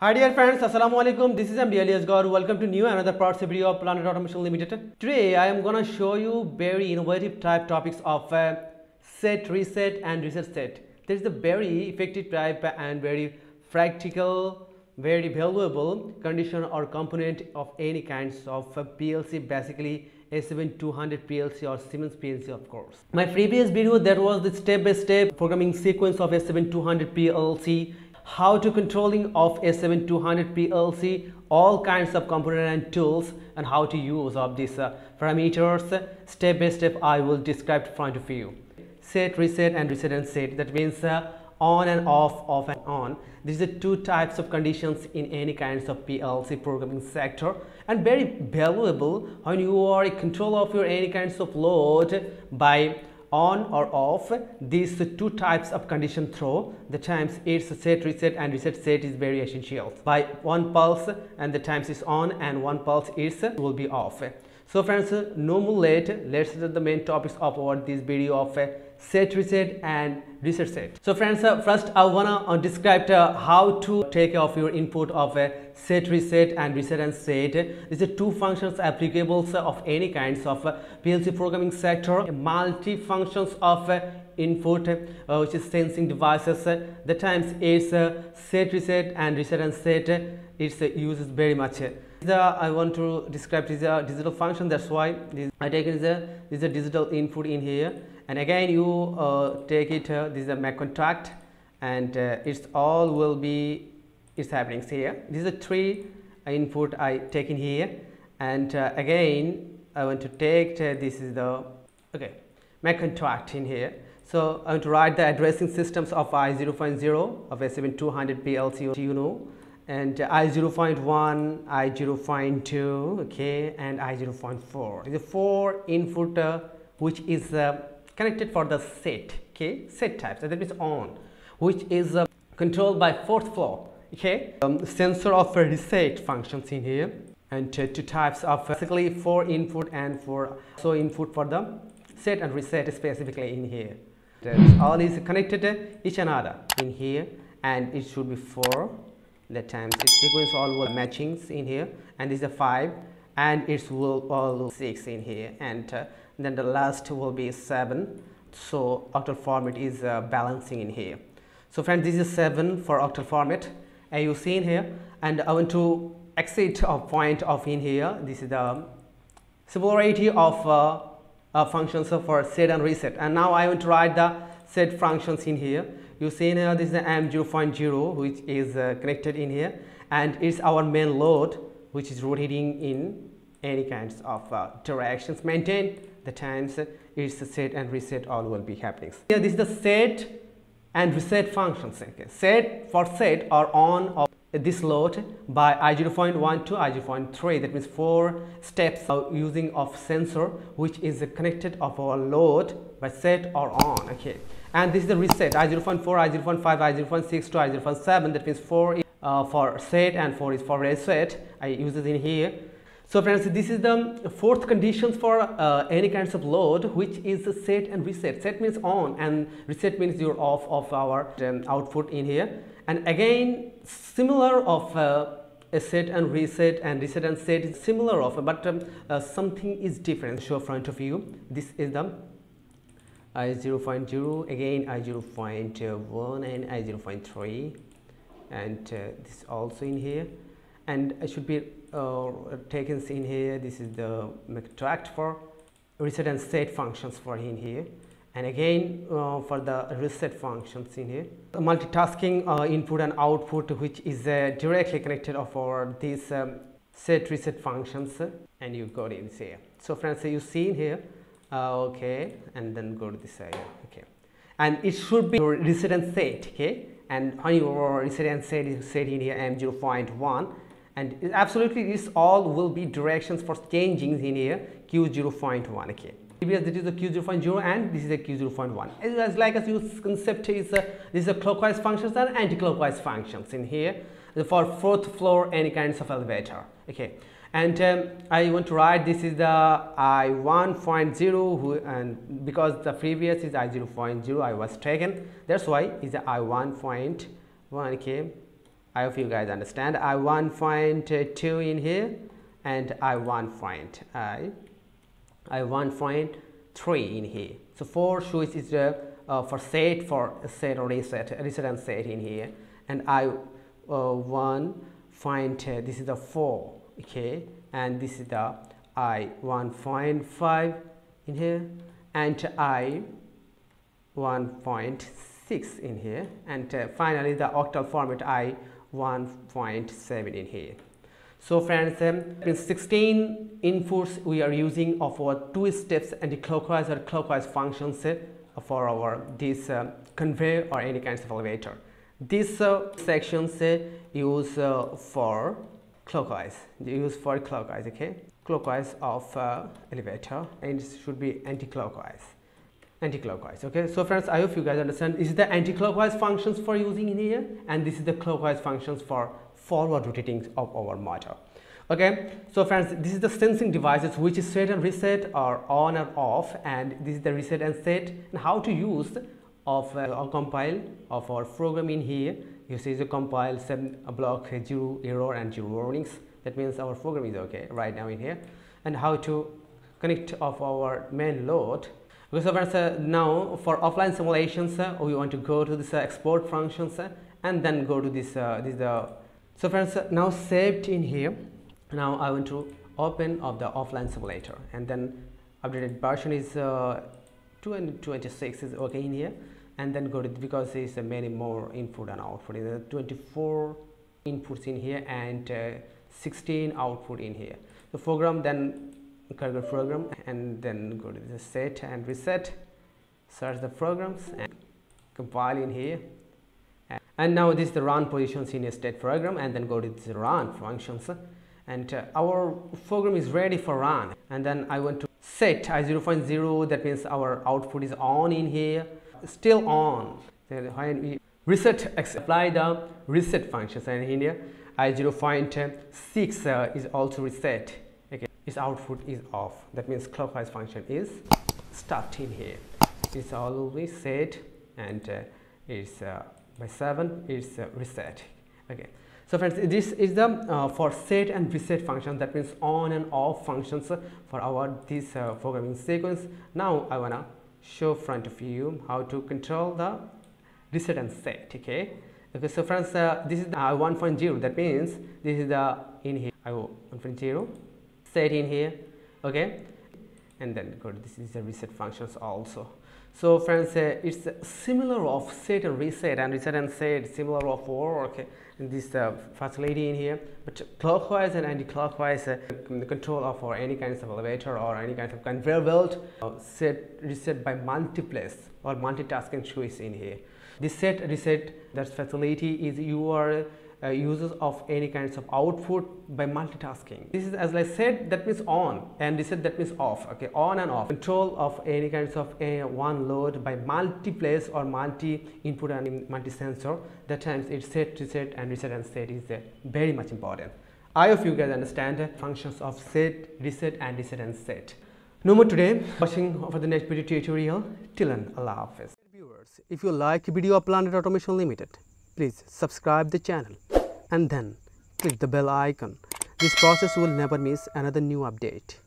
Hi dear friends, Assalamu alaikum. This is MD Ali Asjar. Welcome to new another parts video of Planet Automation Limited. Today I am gonna show you very innovative type topics of uh, set, reset and reset set. There is a very effective type and very practical, very valuable condition or component of any kinds of uh, PLC basically S7 200 PLC or Siemens PLC of course. My previous video that was the step-by-step -step programming sequence of S7 200 PLC how to controlling of S7 200 PLC, all kinds of component and tools and how to use of these uh, parameters step by step I will describe in front of you. Set, reset and reset and set that means uh, on and off, off and on. These are two types of conditions in any kinds of PLC programming sector and very valuable when you are in control of your any kinds of load by on or off. These two types of condition throw the times it's set reset and reset set is very essential. By one pulse and the times is on and one pulse is will be off. So friends no more late. Let's the main topics of our this video of uh, set reset and reset set. So friends uh, first i wanna uh, describe uh, how to take off your input of a set reset and reset and set. These are two functions applicable of any kinds of plc programming sector. Multi functions of input uh, which is sensing devices uh, the times is uh, set reset and reset and set it's uses very much I want to describe this a digital function that's why I take it as a this is a digital input in here. And again you uh, take it uh, this is a Mac contract and uh, it's all will be it's happening here. This is a three input I take in here. And uh, again I want to take uh, this is the okay Mac contract in here. So I want to write the addressing systems of I0.0 of S7 200 PLC you know and I0.1, I0.2, okay, and I0.4. The four input uh, which is uh, connected for the set, okay, set type, so that is on, which is uh, controlled by fourth floor, okay. Um, sensor of reset functions in here, and two types of basically four input and four so input for the set and reset specifically in here. all is connected each another in here, and it should be four the times. Its sequence all will matchings in here and this is a 5 and it's will all 6 in here. And uh, then the last will be 7 so octal format is uh, balancing in here. So friends this is 7 for octal format. As you see in here and I want to exit a point of in here. This is the similarity of uh, uh, functions for set and reset. And now I want to write the set functions in here you see here this is the M0.0 which is uh, connected in here. And it's our main load which is rotating in any kinds of uh, directions. Maintain the times. It's set and reset all will be happening. Here this is the set and reset functions. Okay. set for set or on of this load by i0.1 to i0.3 that means four steps using of sensor which is connected of our load by set or on okay? And this is the reset i0.4 i0.5 i0.6 to i0.7 that means 4 uh, for set and 4 is for reset. I use it in here. So friends this is the fourth conditions for uh, any kinds of load which is set and reset. Set means on and reset means you're off of our um, output in here and again similar of uh, a set and reset and reset and set is similar of but um, uh, something is different. Show front of you. This is the i 0.0 again i 0.1 and i 0.3 and uh, this also in here. And it should be uh, taken in here. This is the tract for reset and set functions for in here and again uh, for the reset functions in here The multitasking uh, input and output which is uh, directly connected for these um, set reset functions and you got in here so friends you see in here uh, okay and then go to this area okay. And it should be reset and set okay? And on your reset and set set in here m0.1 and absolutely this all will be directions for changing in here q0.1 okay Previous this is a Q0.0 and this is a Q0.1. As like as you concept is uh, this is a clockwise functions and anti-clockwise functions in here for fourth floor any kinds of elevator. Okay, and um, I want to write this is the I1.0 and because the previous is I0.0 I was taken that's why is the I1.1 okay I hope you guys understand. I 1.2 in here and I 1 point I I 1.3 in here. So four shows is uh, uh, for set for set or reset, reset and set in here, and I uh, 1 find uh, this is the 4 okay and this is the I 1.5 in here and I 1.6 in here and uh, finally the octal format I 1.7 in here. So friends, in 16 inputs we are using of our two steps anti-clockwise or clockwise functions uh, for our this uh, conveyor or any kinds of elevator. These uh, sections uh, use uh, for clockwise, use for clockwise, okay? Clockwise of uh, elevator and it should be anti-clockwise anti-clockwise okay so friends i hope you guys understand this is the anti-clockwise functions for using in here and this is the clockwise functions for forward rotating of our motor. Okay so friends this is the sensing devices which is set and reset or on or off and this is the reset and set and how to use of uh, compile of our program in here. You see the compile seven block zero error and zero warnings. That means our program is okay right now in here. And how to connect of our main load. Okay so friends uh, now for offline simulations uh, we want to go to this uh, export functions uh, and then go to this uh, this the so friends uh, now saved in here. Now i want to open of the offline simulator. And then updated version is uh, 226 is okay in here. And then go to because there's uh, many more input and output in the 24 inputs in here and 16 output in here. The program then Kaggle program and then go to the set and reset. Search the programs and compile in here and now this is the run positions in a state program and then go to the run functions. And uh, our program is ready for run. And then I want to set I 0.0 that means our output is on in here still on. Then when we reset apply the reset functions and in here I 0.6 uh, is also reset. Okay its output is off. That means clockwise function is stuck in here. It's always set and uh, it's uh, by 7 it's uh, reset. Okay. So friends this is the uh, for set and reset function. That means on and off functions for our this uh, programming sequence. Now i want to show front of you how to control the reset and set okay? Okay so friends uh, this is the, 1.0 that means this is the in here. I 1.0 set in here okay? And then go to this is the reset functions also so friends uh, it's similar of set and reset and reset and set similar of work in this uh, facility in here. But clockwise and anti-clockwise uh, control of or any kinds of elevator or any kind of conveyor belt uh, set reset by multiplex or multitasking choice in here. This set reset that facility is you are uh, uses of any kinds of output by multitasking. This is as I said that means on and said that means off okay on and off control of any kinds of a one load by multiplex or multi input and multi sensor that times it's set reset and reset and set is uh, very much important. I hope you guys understand the functions of set reset and reset and set. No more today watching for the next video tutorial till then Allah Hafiz. Viewers if you like video of Planet Automation Limited please subscribe the channel and then click the bell icon. This process will never miss another new update.